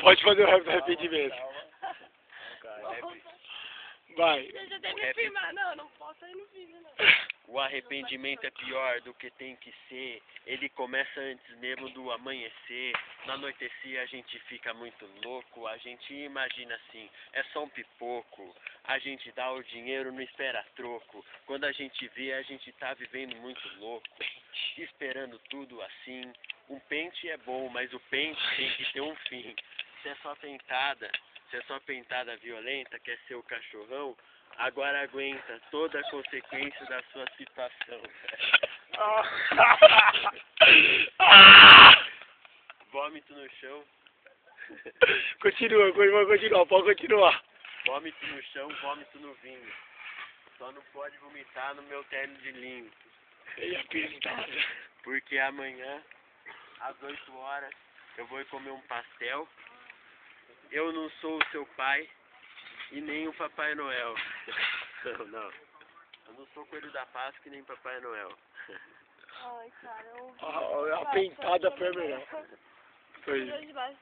Pode fazer o rap do arrependimento. Vai. Deixa me Rap- filmar. Não, não posso aí no vídeo, não. O arrependimento é pior do que tem que ser. Ele começa antes mesmo do amanhecer. No anoitecer a gente fica muito louco. A gente imagina assim, é só um pipoco. A gente dá o dinheiro, não espera troco. Quando a gente vê, a gente tá vivendo muito louco. Esperando tudo assim. Um pente é bom, mas o pente tem que ter um fim. Se é só pentada, se é só pentada violenta, quer ser o cachorrão, agora aguenta toda a consequência da sua situação. Vômito no chão, Continua, vai continuar, pode continuar. vômito no chão, vômito no vinho. Só não pode vomitar no meu terno de linho, pintada. porque amanhã, às 8 horas, eu vou comer um pastel. Eu não sou o seu pai e nem o Papai Noel. Não, não. Eu não sou coelho da Páscoa e nem Papai Noel. Ai, cara, eu... A, a pintada foi a melhor. Foi. Dois baixos.